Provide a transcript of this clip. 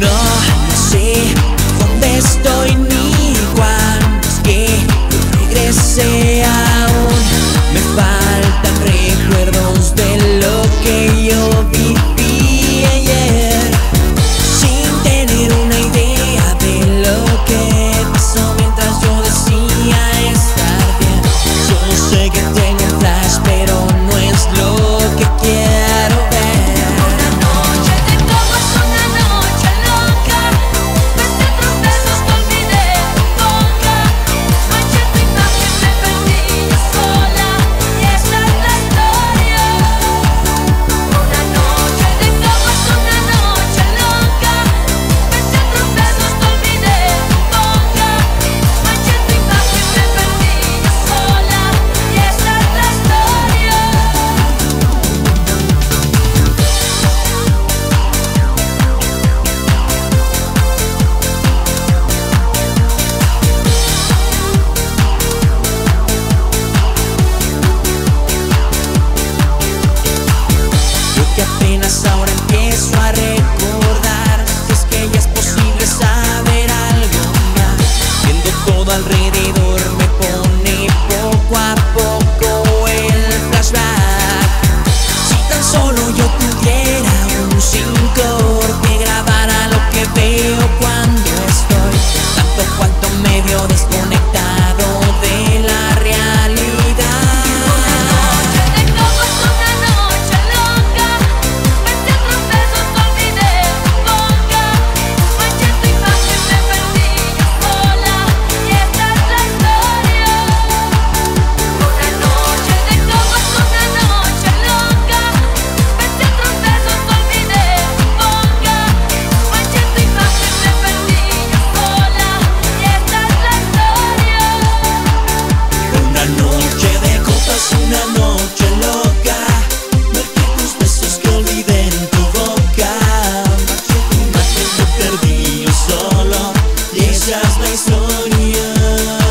No sé dónde estoy ni cuándo es que regresé aún. Me faltan recuerdos de lo que yo vi. solo yo te Las mencionas